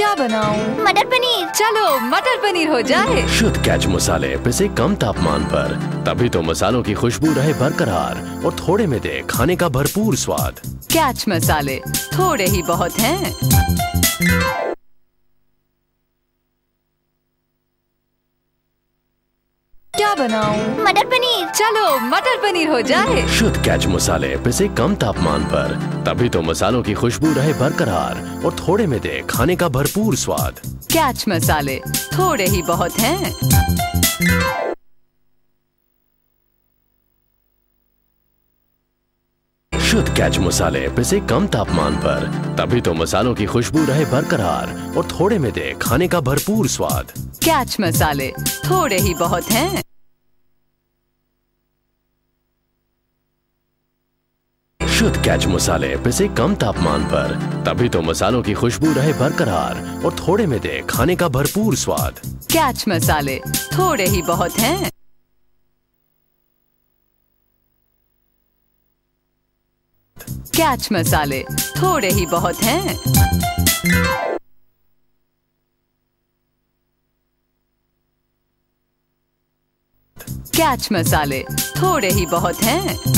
क्या बनाऊँ? मटर पनीर। चलो मटर पनीर हो जाए। शुद्ध कैच मसाले पिसे कम तापमान पर। तभी तो मसालों की खुशबू रहे बरकरार और थोड़े में दे खाने का भरपूर स्वाद। कैच मसाले थोड़े ही बहुत हैं। क्या बनाऊँ? मटर पनीर। चलो मटर पनीर हो जाए। शुद्ध कैच मसाले पिसे कम तापमान पर तभी तो मसालों की खुशबू रहे बरकरार और थोड़े में दे खाने का भरपूर स्वाद। कैच मसाले थोड़े ही बहुत हैं। शुद्ध कैच मसाले पिसे कम तापमान पर तभी तो मसालों की खुशबू रहे बरकरार और थोड़े में दे खाने का भरपूर स्वाद। कैच मसाले थोड़े ही बहुत हैं। शुद्ध कैच मसाले पिसे कम तापमान पर। तभी तो मसालों की खुशबू रहे बरकरार और थोड़े में दे खाने का भरपूर स्वाद। कैच मसाले थोड़े ही बहुत हैं। कैच मसाले थोड़े ही बहुत हैं। कैच मसाले थोड़े ही बहुत हैं।